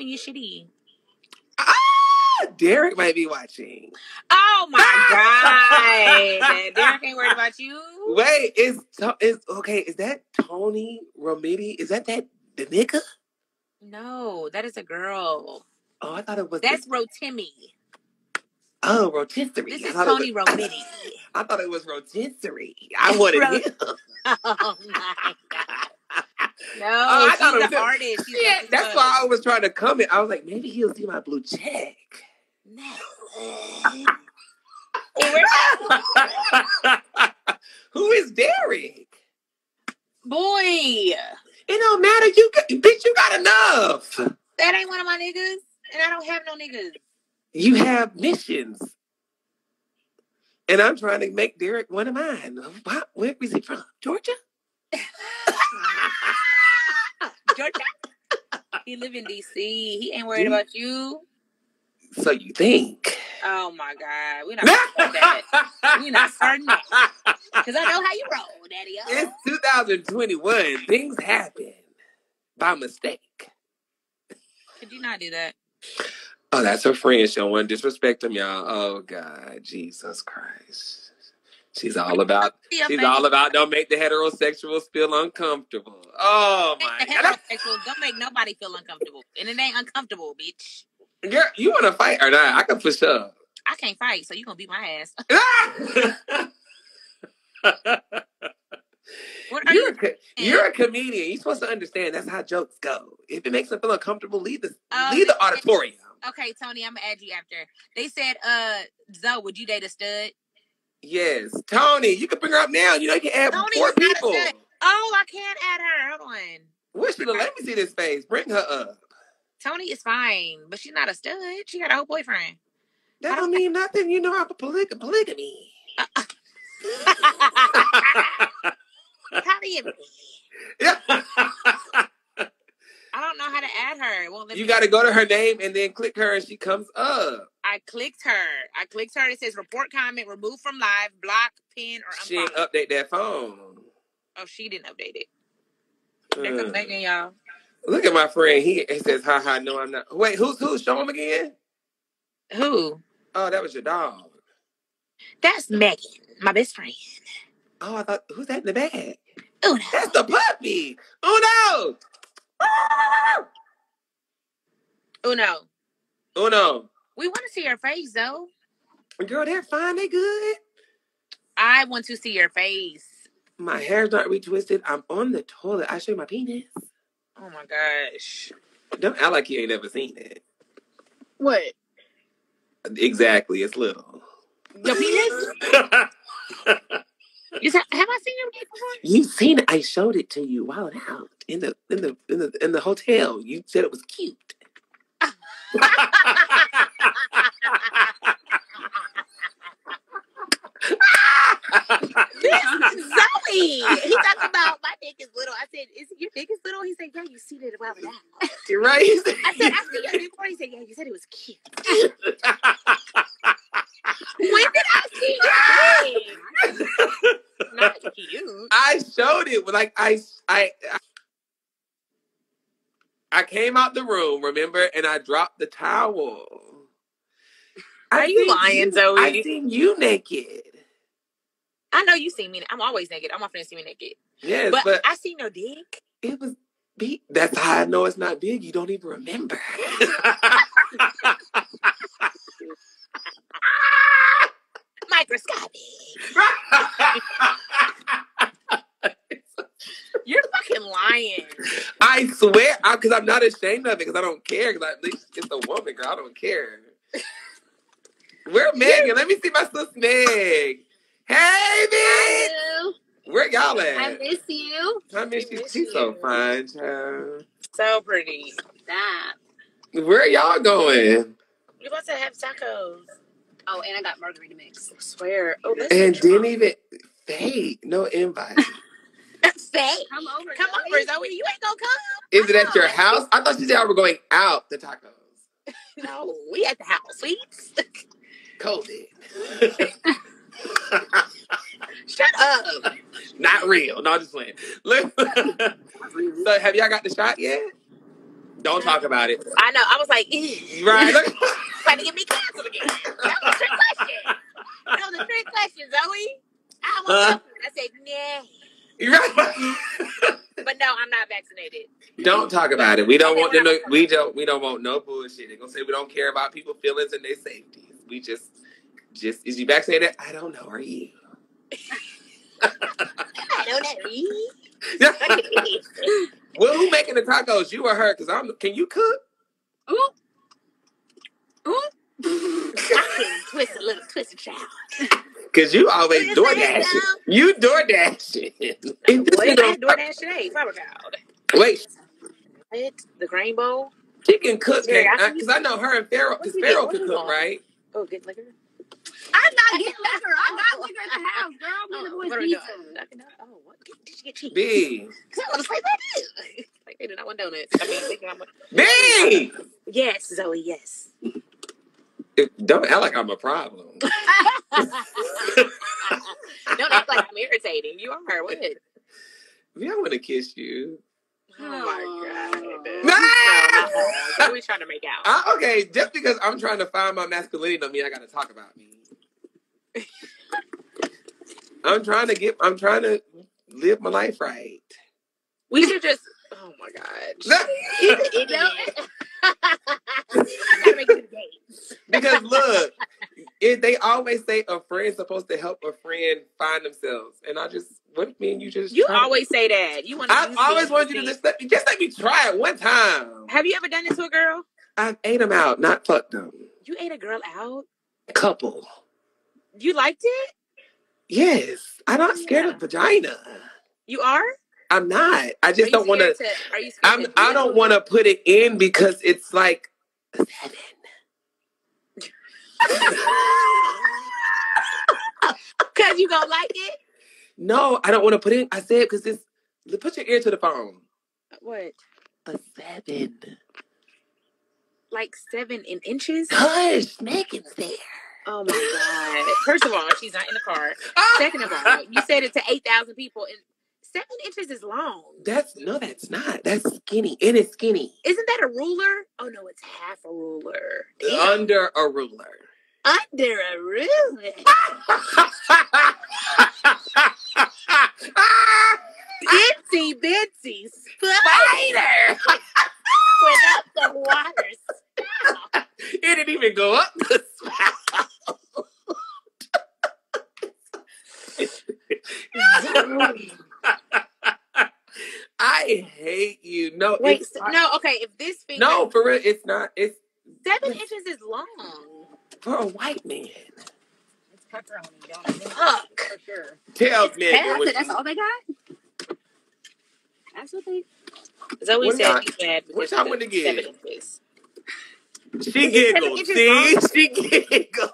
when you're shitty. Ah, Derek might be watching. Oh my god, Derek ain't worried about you. Wait, is is okay? Is that Tony Romiti? Is that that the nigga? No, that is a girl. Oh, I thought it was. That's the, Rotimi. oh, rotisserie. This I is thought it Tony was- Romiti. I thought it was rotisserie. I wanted Ro- him. Oh my god. No, Oh, I she's thought it was the artist. The- that's why I was trying to come. comment. I was like, maybe he'll see my blue check. No. Who is Derek? Boy, It don't matter. You got, bitch, you got enough. that ain't one of my niggas, and I don't have no niggas. You have missions. And I'm trying to make Derek one of mine. What? Where is he from? Georgia? Georgia. He live in DC. He ain't worried about you. So you think? Oh my God, we not that We not starting that. because I know how you roll, Daddy. it's 2021. Things happen by mistake. Could you not do that? Oh, that's her friend. She don't want to disrespect him, y'all. Oh God, Jesus Christ. She's all about. She's all about. Don't make the heterosexuals feel uncomfortable. Oh my heterosexuals don't make nobody feel uncomfortable, and it ain't uncomfortable, bitch. girl, you want to fight or not? I can push up. I can't fight, so you gonna beat my ass. What are you're, you? a, you're a comedian. You're supposed to understand that's how jokes go. If it makes them feel uncomfortable, leave the Oh, leave the auditorium. Okay, Tony, I'm gonna add you after. They said, uh, Zoie, would you date a stud? Yes, Tony, you can bring her up now. You know you can add Tony four is not a people. Oh, I can't add her. Hold on. Where's she? Let me see this face. Bring her up. Tony is fine, but she's not a stud. She got a whole boyfriend. That don't mean nothing. You know I'm a poly- polygamy. How do you? Yeah. I don't know how to add her. It won't let you got to go to her name and then click her, and she comes up. I clicked her. I clicked her. It says report comment, remove from live, block, pin, or She ain't unfollow. update that phone. Oh, she didn't update it. There comes. Megan, y'all. Look at my friend. He, he says, "Ha ha, no, I'm not." Wait, who's who? Show him again. Who? Oh, that was your dog. That's Megan, my best friend. Oh, I thought who's that in the bag? Oh no. That's the puppy. Oh Oh no. No! No! We want to see your face, though. Girl, they're fine. They good. I want to see your face. My hair's not retwisted. I'm on the toilet. I show you my penis. Oh my gosh. Don't act like you ain't never seen it. What? Exactly. It's little. Your penis? Is that, have I seen your penis before? You've seen it. I showed it to you while out in the in the in the in the hotel. You said it was cute. This is Zoie. He talking about my dick is little. I said, "Is your dick is little?" He said, "Yeah, you seen it while out." You're right. I said, "I see your dick before." He said, "Yeah, you said it was cute." When did I see your dick? Not cute. I showed it. Like I, I, I, I came out the room, remember, and I dropped the towel. Are you seen lying, Zoie? I seen you naked. I know you see me. I'm always naked. My friends see me naked. Yes, But, but, I see no dick. it was big. That's how I know it's not big. You don't even remember. Microscopic. You're fucking lying. I swear, because I'm not ashamed of it, because I don't care. Because at least it's a woman, girl. I don't care. Where Megan? Let me see my sister Meg. Hey, Meg. Where y'all at? I miss you. I miss We you. miss She's so you. fine, child. So pretty. Stop. Where y'all going? We're about to have tacos. Oh, and I got margarita mix. I swear. Oh, And didn't even fake no invite. Fake. Come over. Come Zoie. over, Zoie. You ain't gonna come. Is it at your house? I thought you said I were going out to tacos. No, we at the house, sweets. COVID. Shut up. Not real. No, I'm just playing. Look. Mm-hmm. so have y'all got the shot yet? Don't talk about it. I know. I was like, "Ew." Right. Trying to get me canceled again. That was a trick question. That was a trick question, Zoie. I was. Huh? I said, nah. Right. But no, I'm not vaccinated. Don't talk about it. We don't want to we're know. We don't. We don't want no bullshit. They're gonna say we don't care about people's feelings and their safety. We just, just is you vaccinated? I don't know. Are you? I don't know. well, who making the tacos? You or her? Cause I'm. Can you cook? Ooh. Ooh. I can twist a little twist a child. Cause you always Yes, door I dashing. am. You door dashing. Wait, I had DoorDash today. Flower. Wait, What? The grain bowl? she can cook. Yeah, I Because I, know her and Pharaoh. Because Pharaoh doing? can cook, right? Oh, get liquor? I'm not getting liquor. I got liquor at the house, girl. I'm Oh, gonna what go are with pizza. doing? Knocking out- Oh, what? Did you get cheese? B. Because I was like, that is. Like, they do not want donuts. I mean, they do not want... B. Yes, Zoie, yes. Don't act like I'm a problem. Don't act like I'm irritating. You are. What? Yeah, I want to kiss you. Oh, my God. Ah! No, we trying to make out. I, okay, just because I'm trying to find my masculinity don't mean I got to talk about me. I'm trying to get. I'm trying to live my life right. We should just... Oh, my God. He's an idiot. Gotta make it a date. because look, it, they always say a friend's supposed to help a friend find themselves, and I just what if me and you just You try to- always say that. You want to I've always wanted you to just let me just let me try it one time. Have you ever done it to a girl? I ate them out, not fucked them. You ate a girl out? Couple. You liked it? Yes, I'm not scared Yeah. of vagina. You are? I'm not. I just don't want to. Are you scared I'm. I do don't want to put it in because it's like seven. Cause you gonna like it? No, I don't want to put it. in. I said because this. Put your ear to the phone. What? A seven. Like seven in inches? Hush, Megan's there. Oh my god! First of all, she's not in the car. Ah! Second of all, you said it to eight thousand people, and seven inches is long. That's no, that's not. That's skinny. It is skinny. Isn't that a ruler? Oh no, it's half a ruler. Damn. Under a ruler. Under a ruler. Itsy bitsy spider went up the water. it didn't even go up the spout. I hate you. No, Wait, so- no, okay. If this finger, no, for real, it's not. It's seven inches is long. For a white man. It's pepperoni, don't? Fuck. For sure. Tell It's Megan. half what That's, that's all they got? That's what they... Zoie What said y'all- he's mad what because y'all of wanna the get? seven inches. She giggled. See, she giggled.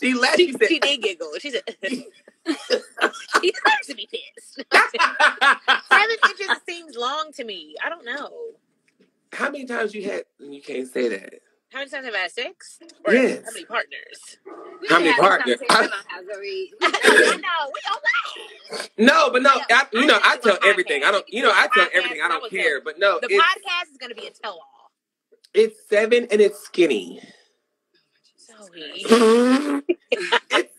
She laughed. She, She said, she did giggle. She said, "He deserves to be pissed." Seven inches seems long to me. I don't know. How many times you had? You can't say that. How many times have I had sex? Or Yes. how many partners? We How many partners? conversation about how I know. We don't. No, but no, I, you know, I tell everything. I don't, you know, I tell everything. I don't care. But no, The it's podcast is going to be a tell-all. it's seven and it's skinny. Zoie. it's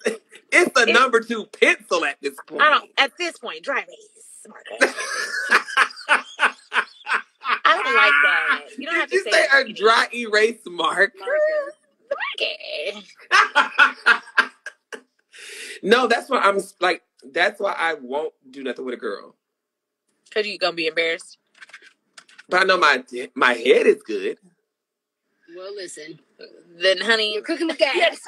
it's the It- number two pencil at this point. I don't. At this point, dry erase. I don't like that. You don't have to say say a dry erase mark? No, that's why I'm like. That's why I won't do nothing with a girl. Cause you gonna be embarrassed. But I know my my head is good. Well, listen. Then, honey, You're cooking with gas.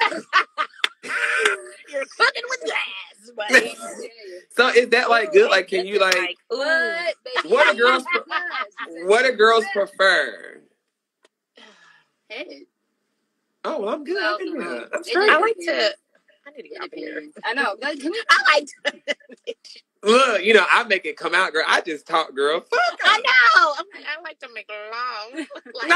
you're cooking with gas, buddy. So is that like good? Like, can you like? ooh. What, baby? What do girls pre- What do girls prefer? Head. Oh well, I'm good. Well, I can do no. that. I'm It straight. I like to. I need to get It up here. I know. Like, can we I like to. Look, you know, I make it come out, girl. I just talk, girl. Fuck. I know. I'm like, I like to make long. like,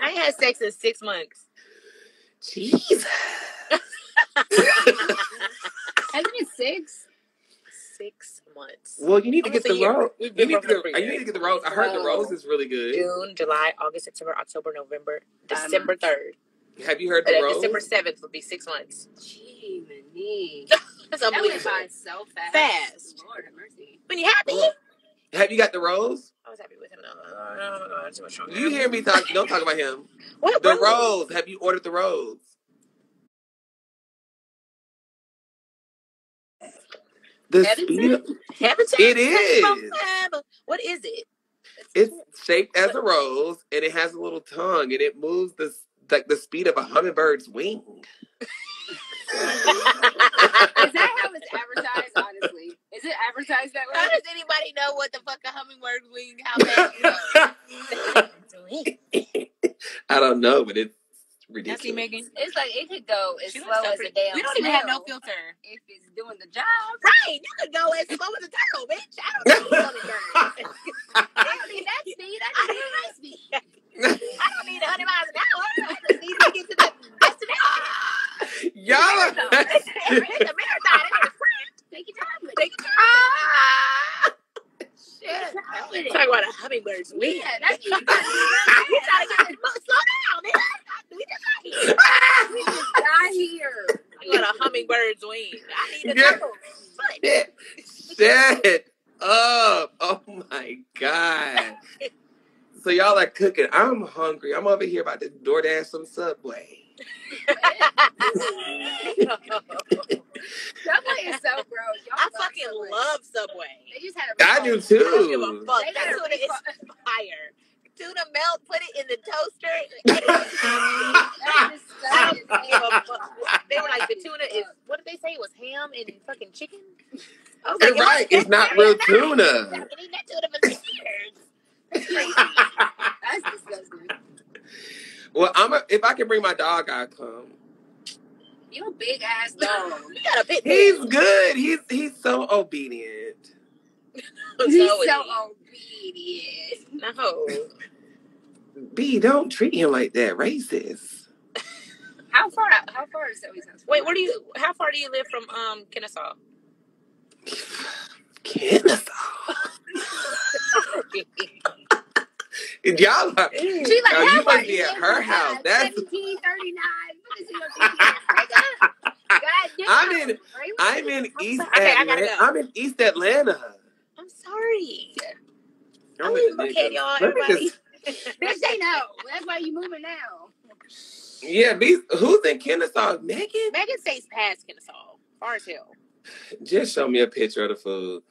I had sex in six months. Jesus. Hasn't it six? Six months. Well, you need to Almost get the rose. You need to get, up for a you need to get the rose. I heard the rose is really good. June, July, August, September, October, November, December months. third. Have you heard And the uh, then rose? December seventh would be six months. Gee, Monique. That's That went unbelievable. by so fast. Fast. Lord have mercy. When you happy, Well, Have you got the rose? I was happy with him. No, no, no, no, no, too much stronger. You hear me talk? Don't talk about him. What The rose? rose. Have you ordered the rose? The Haven't speed. Of, Haven't It you? is. What is it? it's shaped as a rose, and it has a little tongue, and it moves the like the speed of a hummingbird's wing. Is that how it's advertised, honestly? Is it advertised that way? How does anybody know what the fuck a hummingbird wing? How fast you know? I don't know, but it's That's ridiculous. Megan. It's like it could go as She slow so as a pretty. damn We don't even have no filter. if it's doing the job. Right, you could go as slow as a turtle, bitch. I don't need a hummingbird. I don't need that speed. I need my speed. I don't need 100 miles an hour. I just need to get to the destination. Y'all are. it's a marathon. It ain't a sprint. Take your time with Take it. your time. Shit. With it. Talk about a hummingbird's wing. Yeah, that's you you gotta trying do to get slow down, nigga. We just got here. We just got here. I got a hummingbird's wing. I need a Yeah. turtle. Foot. Shit. Shut up. Oh, oh my God. So y'all are cooking. I'm hungry. I'm over here about to DoorDash some Subway. Subway is so gross. Y'all I love fucking Subway. love Subway. They just had a I do recall. I don't give a too. fuck. They That got a tuna is fire. Tuna melt, put it in the toaster. That's I don't give a fuck. They were like, the tuna is, what did they say? It was ham and fucking chicken? Oh I like, right. It's not real tuna. I've eating that tuna for years. That's disgusting. Well, I'm a, if I can bring my dog, I'll come. You a big ass dog. You got a bit He's good. He's he's so obedient. He's so so obedient. obedient. No. B, don't treat him like that. Racist. How far? How far is Zoie's house? Wait, where do you, how far do you live from um Kennesaw? Kennesaw. Y'all are, She like, Oh, you how must far be at her house. That's- 1739. What is in your GPS, nigga? God. I'm in- I'm in I'm East. Okay, Atlanta. Go. I'm in East Atlanta. I'm sorry. I'm I'm in in the Buckhead, niggas. y'all. Everybody. just- Bitch, they know. That's why you moving now. Yeah, B, who's in Kennesaw? Megan? Megan stays past Kennesaw. Far as hell. Just show me a picture of the food.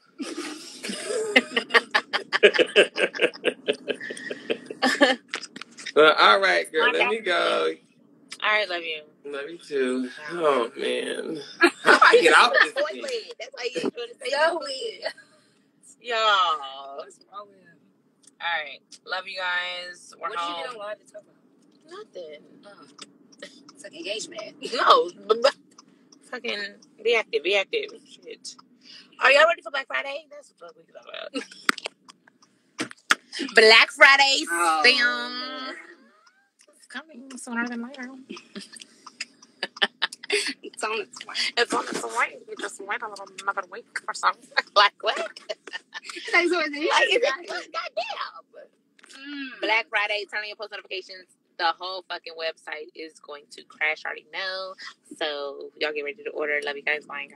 Well, all right, girl. Let me go. All right, love you. Love you too. Oh man, how do I get out this thing? That's why you ain't trying to say Zoie. Y'all. What's wrong with him? All right. Love you guys. We're What did you home. Nothing. Oh. It's like engagement. No. Fucking be active. Be active. Shit. Are y'all ready for Black Friday? That's what we can talk about. Black Friday Oh, sale. It's coming sooner than later. It's on its way. It's on its way. You just wait a little another week or something. Like what? For listening. Like is it goddamn? Mm. Black Friday, turn on your post notifications. The whole fucking website is going to crash. I already know. So y'all get ready to order. Love you guys. Bye.